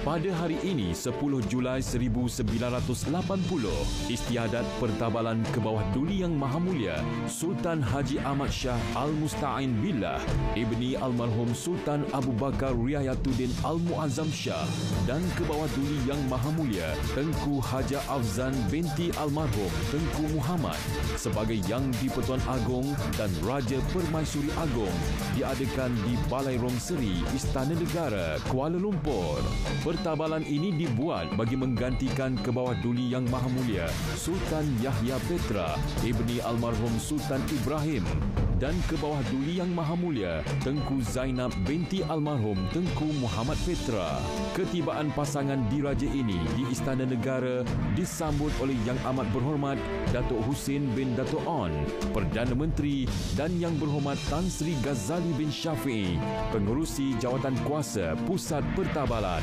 Pada hari ini 10 Julai 1980 istiadat pertabalan ke bawah duli yang maha mulia Sultan Haji Ahmad Shah Al-Musta'in Billah Ibni Almarhum Sultan Abu Bakar Riayatuddin Al-Muazzam Shah dan ke bawah duli yang maha mulia Tengku Haja Afzan binti Almarhum Tengku Muhammad sebagai Yang di-Pertuan Agong dan Raja Permaisuri Agong diadakan di Balai Rong Seri Istana Negara Kuala Lumpur. Pertabalan ini dibuat bagi menggantikan ke bawah duli yang maha mulia Sultan Yahya Petra Ibni Almarhum Sultan Ibrahim dan ke bawah duli yang maha mulia Tengku Zainab binti almarhum Tengku Muhammad Petra. Ketibaan pasangan diraja ini di Istana Negara disambut oleh Yang Amat Berhormat Datuk Hussein bin Datuk On, Perdana Menteri dan Yang Berhormat Tan Sri Ghazali bin Syafi'i, Pengurusi Jawatan Kuasa Pusat Pertabalan.